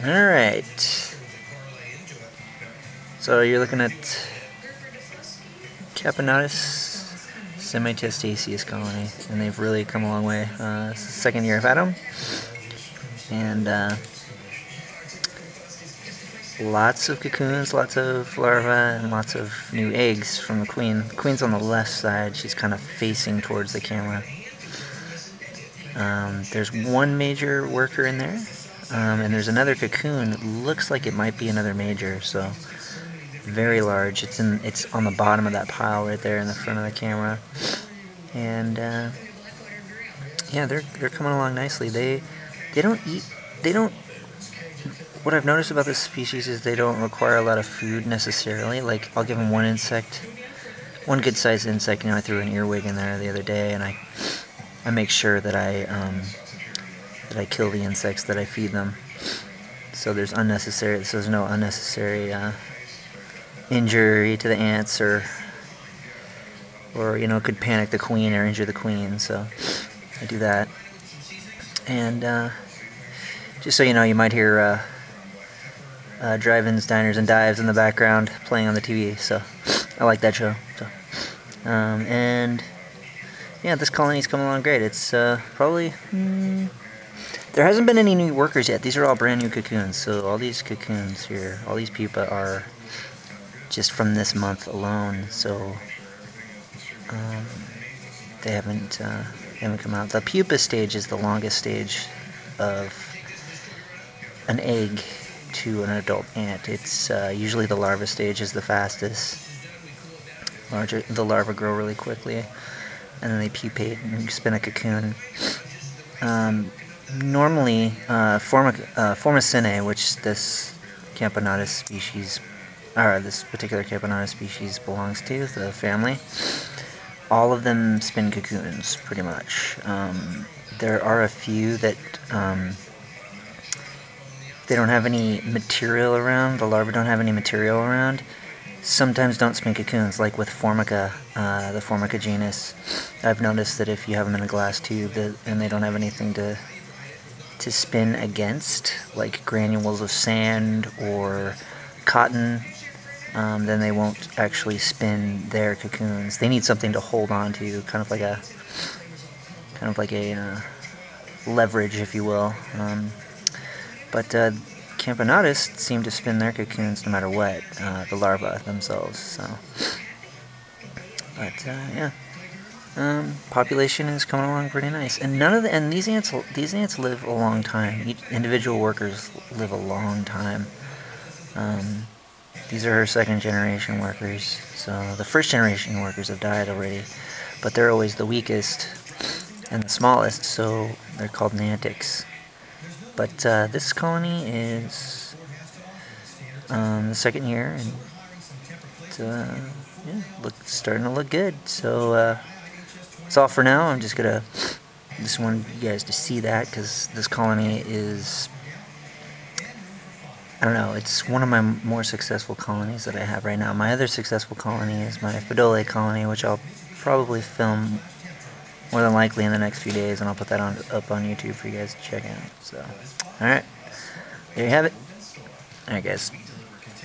Alright. So you're looking at Camponotus semitestaceus colony, and they've really come a long way. Uh, second year I've had them, and uh, lots of cocoons, lots of larvae, and lots of new eggs from the queen. The queen's on the left side, she's kind of facing towards the camera. Um, there's one major worker in there, um, and there's another cocoon. Looks like it might be another major, so very large. It's in it's on the bottom of that pile right there in the front of the camera, and uh, yeah, they're they're coming along nicely. They they don't eat. They don't. What I've noticed about this species is they don't require a lot of food necessarily. Like I'll give them one insect, one good-sized insect. You know, I threw an earwig in there the other day, and I I make sure that I um, that I kill the insects that I feed them. So there's unnecessary, so there's no unnecessary uh, injury to the ants or, or, you know, could panic the queen or injure the queen. So I do that. And uh, just so you know, you might hear uh, uh, drive-ins, diners, and dives in the background playing on the TV. So I like that show. So, um, and yeah, this colony's coming along great. It's uh, probably... Mm, there hasn't been any new workers yet. These are all brand new cocoons. So all these cocoons here, all these pupa are just from this month alone. So um, they haven't uh, haven't come out. The pupa stage is the longest stage of an egg to an adult ant. It's uh, usually the larva stage is the fastest. Larger, the larvae grow really quickly, and then they pupate and spin a cocoon. Um, normally, uh, uh, Formicinae, which this Camponotus species, or this particular Camponotus species belongs to, the family, all of them spin cocoons, pretty much. Um, there are a few that um, they don't have any material around, the larvae don't have any material around, sometimes don't spin cocoons, like with Formica, uh, the Formica genus. I've noticed that if you have them in a glass tube and they don't have anything to to spin against, like granules of sand or cotton, um, then they won't actually spin their cocoons. They need something to hold on to, kind of like a kind of like a uh, leverage, if you will. Um, but uh, seem to spin their cocoons no matter what, uh, the larvae themselves. So, but uh, yeah. Um, population is coming along pretty nice, and none of the and these ants these ants live a long time. Each, individual workers live a long time. Um, these are her second generation workers, so the first generation workers have died already, but they're always the weakest and the smallest, so they're called Nanitics. But uh, this colony is um, the second year, and uh, yeah, look starting to look good. So. Uh, that's all for now. I'm just gonna just want you guys to see that because this colony is I don't know. It's one of my more successful colonies that I have right now. My other successful colony is my Pheidole colony, which I'll probably film more than likely in the next few days, and I'll put that on up on YouTube for you guys to check out. So, all right, there you have it. All right, guys.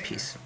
Peace.